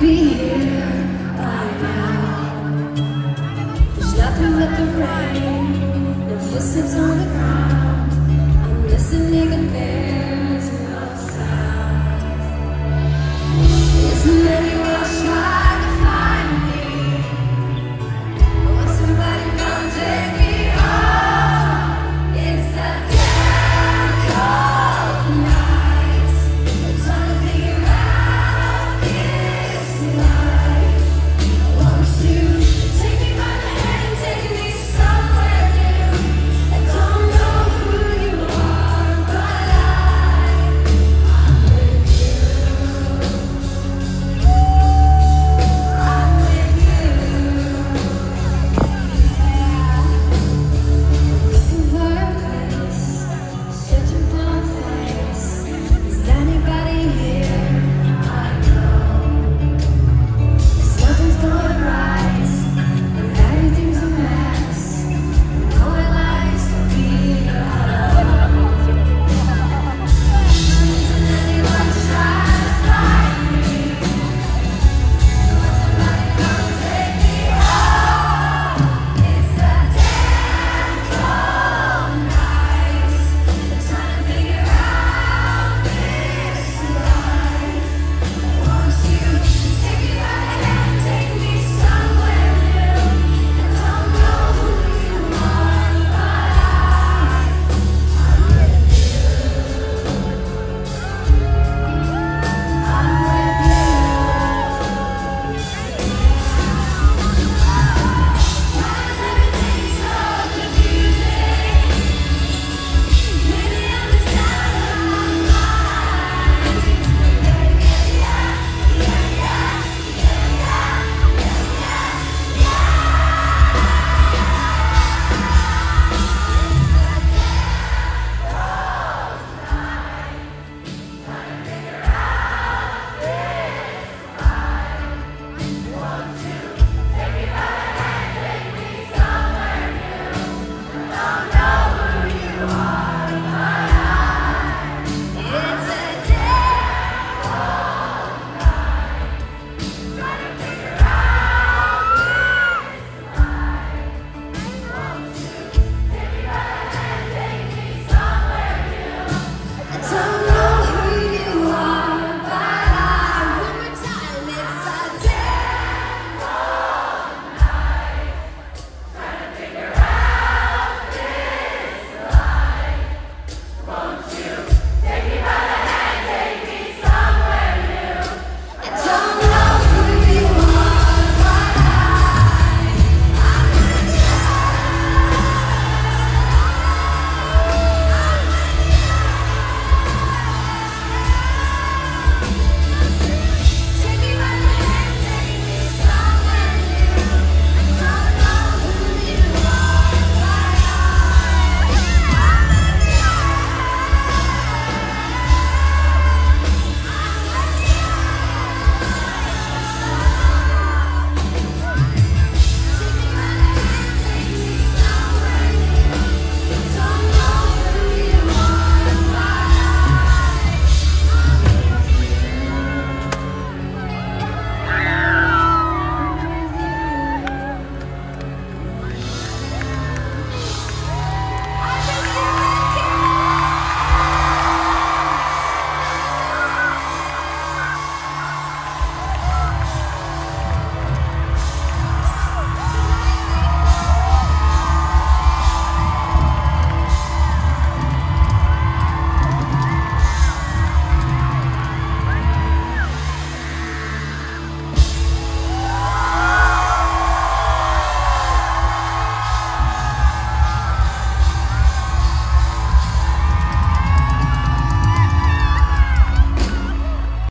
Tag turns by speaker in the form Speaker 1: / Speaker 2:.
Speaker 1: be here by now. There's nothing but the rain, no footsteps on the ground.